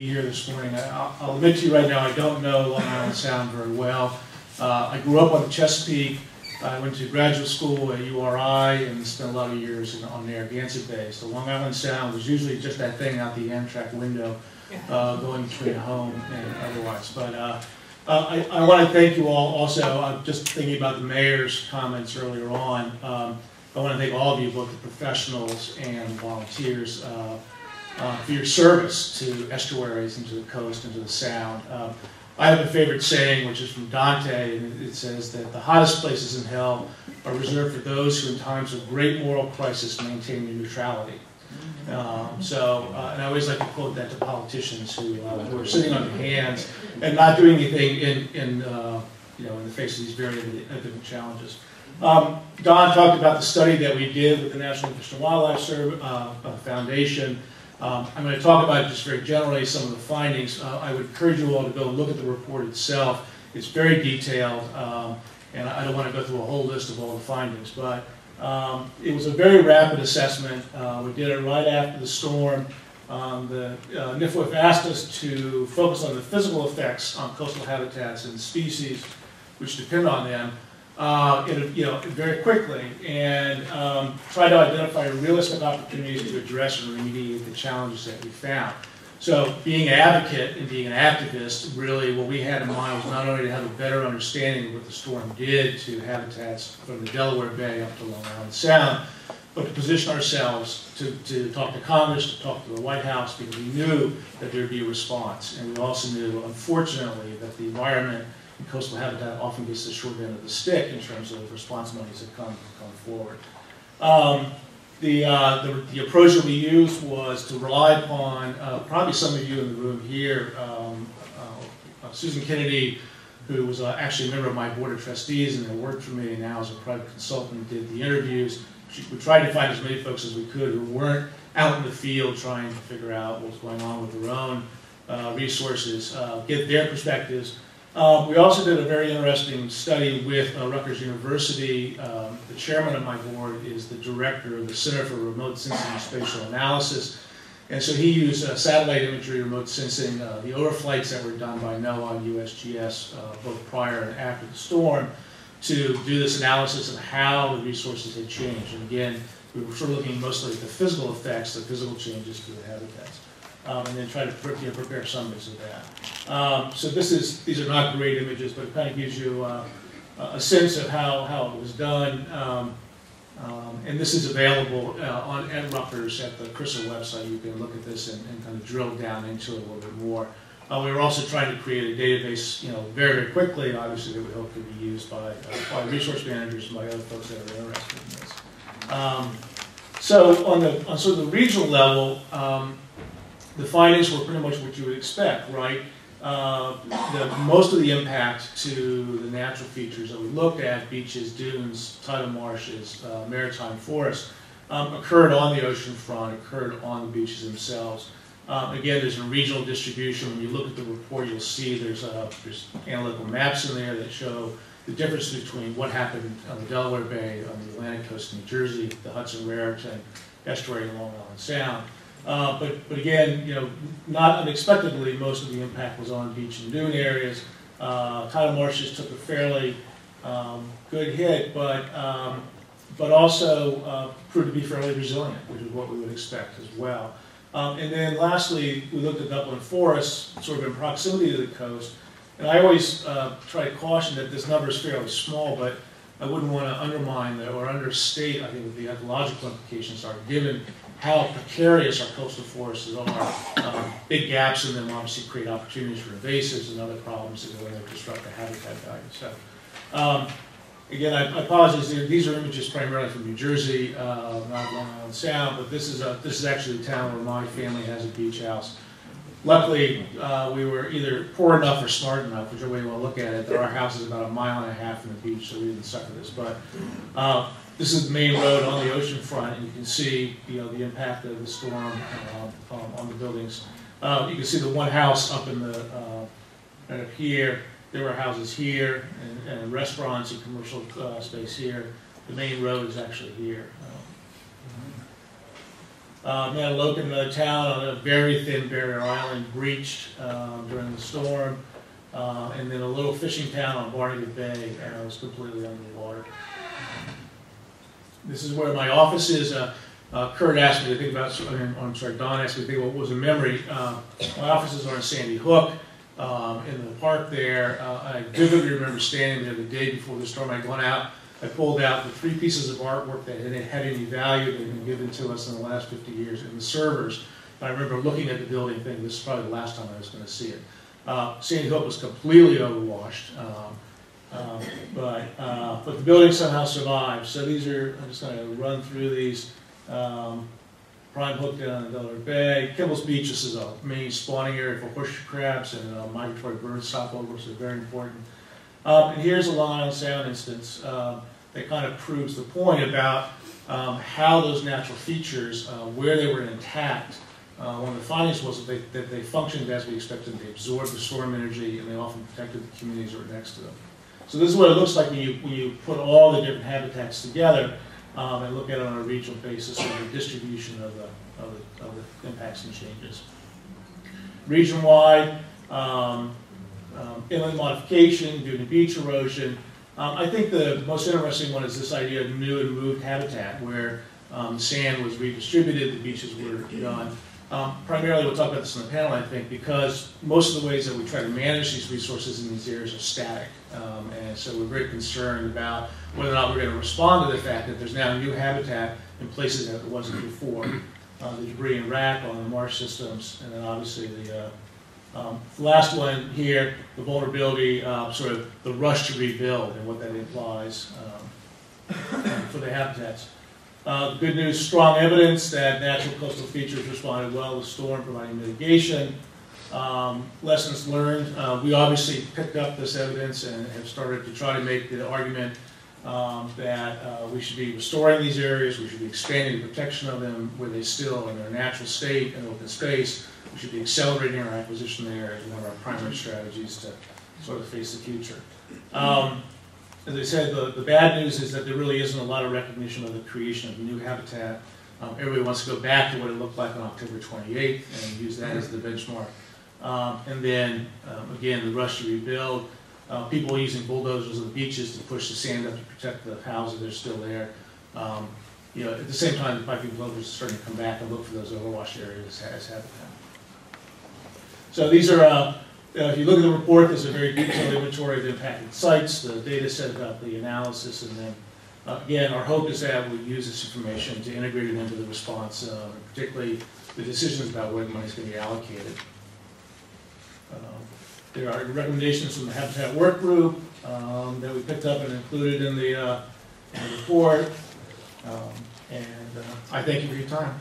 here this morning. I- I'll I'll admit to you right now, I don't know Long Island Sound very well. Uh, I grew up on Chesapeake. I went to graduate school at URI and spent a lot of years in- on Narragansett Bay. So Long Island Sound was usually just that thing out the Amtrak window, uh, going between home and otherwise. But uh, uh, I I want to thank you all also, I'm just thinking about the mayor's comments earlier on. Um, I want to thank all of you, both the professionals and volunteers, uh, for your service to estuaries and to the coast and to the sound. Um, I have a favorite saying, which is from Dante, and it- says that the hottest places in hell are reserved for those who in times of great moral crisis maintain their neutrality. Um, so, uh, and I always like to quote that to politicians who, uh, who are sitting on their hands and not doing anything in, in, uh, you know, in the face of these very different challenges. Um, Don talked about the study that we did with the National Fish and Wildlife Serv- uh, uh, Foundation. Um, I'm going to talk about just very generally some of the findings. Uh, I would encourage you all to go look at the report itself. It's very detailed, um, and I don't want to go through a whole list of all the findings, but um, it was a very rapid assessment. Uh, we did it right after the storm. Um, the uh, NFWF asked us to focus on the physical effects on coastal habitats and species which depend on them uh, in a, you know, very quickly and um, try to identify realistic opportunities to address and remediate the challenges that we found. So being an advocate and being an activist, really what we had in mind was not only to have a better understanding of what the storm did to habitats from the Delaware Bay up to Long Island Sound, but to position ourselves to, to talk to Congress, to talk to the White House, because we knew that there'd be a response. And we also knew, unfortunately, that the environment and coastal habitat often gets the short end of the stick in terms of response monies that come, come forward. Um, the, uh, the, the approach that we used was to rely upon, uh, probably some of you in the room here, um, uh, Susan Kennedy, who was uh, actually a member of my board of trustees and had worked for me and now as a private consultant, did the interviews. She, we tried to find as many folks as we could who weren't out in the field trying to figure out what's going on with their own uh, resources, uh, get their perspectives, um, we also did a very interesting study with uh, Rutgers University. Um, the chairman of my board is the director of the Center for Remote Sensing and Spatial Analysis. And so he used uh, satellite imagery, remote sensing, uh, the overflights that were done by NOAA and USGS both prior and after the storm to do this analysis of how the resources had changed. And again, we were sort of looking mostly at the physical effects, the physical changes to the habitats um, and then try to you know, prepare summaries of that. Um, so this is these are not great images, but it kind of gives you uh, a sense of how, how it was done. Um, um, and this is available uh, on Rutgers at the CRSSA website. You can look at this and, and, kind of drill down into it a little bit more. Uh, we were also trying to create a database, you know, very, very quickly, obviously, that we hope could be used by, uh, by resource managers and by other folks that are interested in this. Um, so on the on sort of the regional level, um, the findings were pretty much what you would expect, right? Uh, the, most of the impact to the natural features that we looked at, beaches, dunes, tidal marshes, uh, maritime forests, um, occurred on the ocean front, occurred on the beaches themselves. Um, again, there's a regional distribution. When you look at the report, you'll see there's, uh, there's analytical maps in there that show the difference between what happened on the Delaware Bay, on the Atlantic coast of New Jersey, the Hudson Raritan estuary, and Long Island Sound. Uh, but, but again, you know, not unexpectedly, most of the impact was on beach and dune areas. Uh, tidal marshes took a fairly um, good hit, but, um, but also uh, proved to be fairly resilient, which is what we would expect as well. Um, and then lastly, we looked at upland forests, sort of in proximity to the coast. And I always uh, try to caution that this number is fairly small, but I wouldn't want to undermine the, or understate, I think, the ecological implications are, given how precarious our coastal forests are. Um, big gaps in them obviously create opportunities for invasives and other problems that go in there disrupt the habitat value. So, um, again, I, I, apologize. These are images primarily from New Jersey, uh, not Long Island Sound, but this is a this is actually a town where my family has a beach house. Luckily, uh, we were either poor enough or smart enough, whichever way you want to look at it, that our house is about a mile and a half from the beach, so we didn't suffer this. But uh, this is the main road on the ocean front, and you can see, you know, the impact of the storm uh, um, on the buildings. Uh, you can see the one house up in the, uh, right up here. There were houses here, and, and restaurants and commercial uh, space here. The main road is actually here. Uh, Mantoloking, another town on a very thin barrier island, breached um, during the storm. Uh, And then a little fishing town on Barnegat Bay uh, was completely underwater. This is where my office is. Uh, uh, Kurt asked me to think about, I I'm sorry, Don asked me to think about what was a memory. Uh, My offices are in Sandy Hook, um, in the park there. Uh, I vividly remember standing there the day before the storm. I'd gone out, I pulled out the three pieces of artwork that had had any value that had been given to us in the last 50 years, and the servers. I remember looking at the building thinking, this is probably the last time I was going to see it. Uh, Sandy Hook was completely overwashed. um, um, But, uh, but the building somehow survived. So these are, I'm just going to run through these. Um, Prime Hook down in Delaware Bay. Kimbles Beach, this is a main spawning area for horseshoe crabs and uh, migratory bird stopovers, so very important. Um, And here's a Island Sound instance um, that kind of proves the point about um, how those natural features, uh, where they were intact, uh, one of the findings was that they, that they functioned as we expected. They absorbed the storm energy and they often protected the communities that were next to them. So this is what it looks like when you, when you put all the different habitats together um, and look at it on a regional basis of the distribution of the, of the, of the impacts and changes. Region-wide, um, um, inland modification due to beach erosion. Um, I think the most interesting one is this idea of new and moved habitat, where um, sand was redistributed, the beaches were gone. Um, primarily, we'll talk about this in the panel, I think, because most of the ways that we try to manage these resources in these areas are static. Um, and so we're very concerned about whether or not we're going to respond to the fact that there's now new habitat in places that there wasn't before. Uh, the debris and rack on the marsh systems, and then obviously the, uh, um, last one here, the vulnerability, uh, sort of the rush to rebuild and what that implies um, for the habitats. Uh, good news, strong evidence that natural coastal features responded well to storm, providing mitigation. Um, lessons learned, uh, we obviously picked up this evidence and have started to try to make the argument um, that uh, we should be restoring these areas, we should be expanding the protection of them where they still in their natural state and open space. We should be accelerating our acquisition there as one of our primary strategies to sort of face the future. Um, as I said, the, the bad news is that there really isn't a lot of recognition of the creation of new habitat. Um, everybody wants to go back to what it looked like on October 28th and use that as the benchmark. Um, and then, um, again, the rush to rebuild. Uh, people using bulldozers on the beaches to push the sand up to protect the houses that are still there. Um, you know, at the same time, the piping plovers are starting to come back and look for those overwashed areas as habitat. So these are, uh, uh, if you look at the report, there's a very detailed inventory of impacted sites, the data set about the analysis, and then, uh, again, our hope is that we use this information to integrate it into the response, uh, particularly the decisions about where the money's going to be allocated. Um, There are recommendations from the Habitat Work Group um, that we picked up and included in the, uh, in the report. Um, And uh, I thank you for your time.